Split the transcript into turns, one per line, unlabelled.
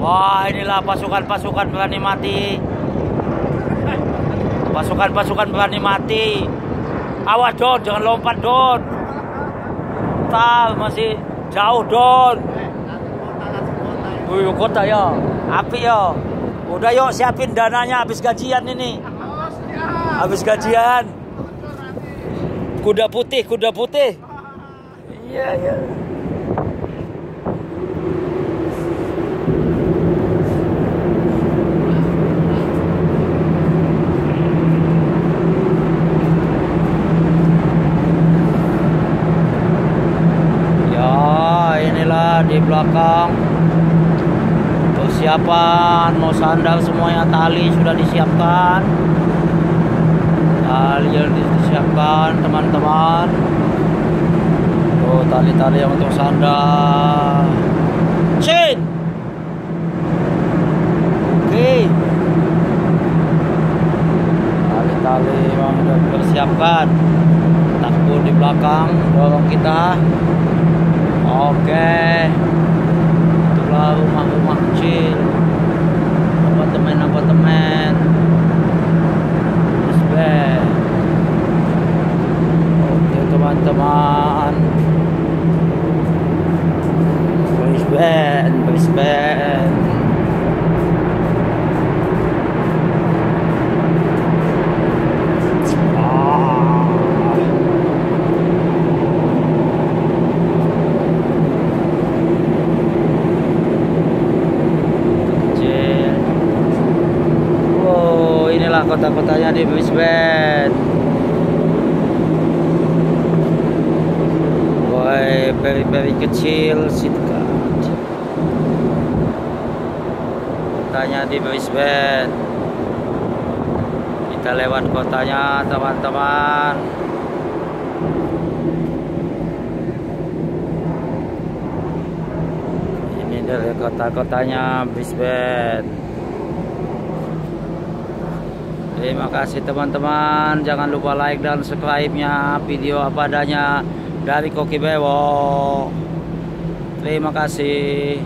Wah inilah pasukan-pasukan berani mati. Pasukan-pasukan berani mati. Awas Don, jangan lompat Don. Tak, masih jauh Don. Wih kota ya, api ya. Udah yuk siapin dananya. Habis gajian ini. Habis gajian. Kuda putih, kuda putih. Iya, iya di belakang. Persiapan mau sandal semuanya tali sudah disiapkan. Tali yang disiapkan teman-teman. Oh tali-tali yang untuk sandal. Chin! Oke. Tali-tali yang sudah dipersiapkan takut di belakang dorong kita Oke. Itulah rumah-rumah kecil. Apartemen-apartemen. Respect. Oke teman-teman. Kota-kotanya di Brisbane. Woi, very-very kecil Sidkat Kotanya di Brisbane. Kita lewat kotanya teman-teman. Ini dari kota-kotanya Brisbane Terima kasih teman-teman. Jangan lupa like dan subscribe-nya video apa adanya dari Koki Bewo. Terima kasih.